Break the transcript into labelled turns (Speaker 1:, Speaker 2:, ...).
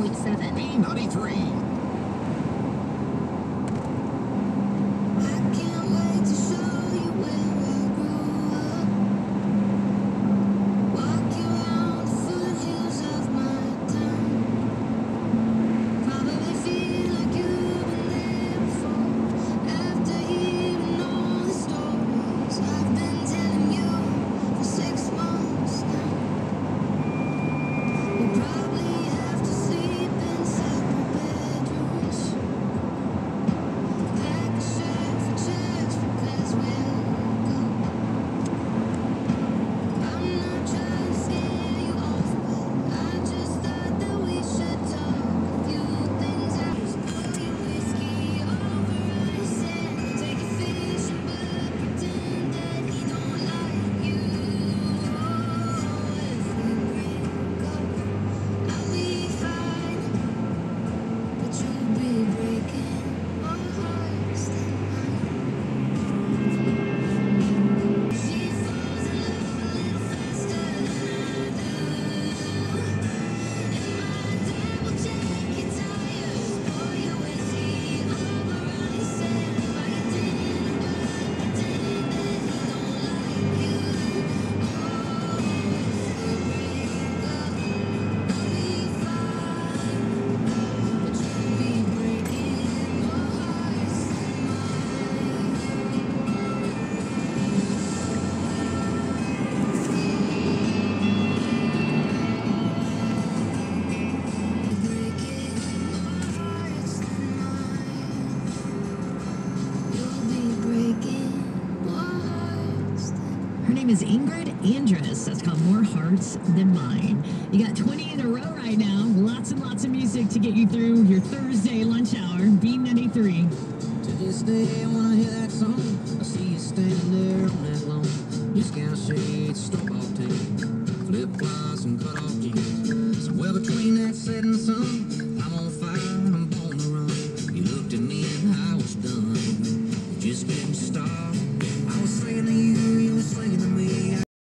Speaker 1: B93.
Speaker 2: name is Ingrid Andress. That's called More Hearts Than Mine. You got 20 in a row right now. Lots and lots of music to get you through your Thursday lunch hour. B93.
Speaker 3: To this day, when I hear that song, I see you standing there on that lawn. You scout shades, snowball tape, flip flops, and cut off jeans. Somewhere between that setting sun.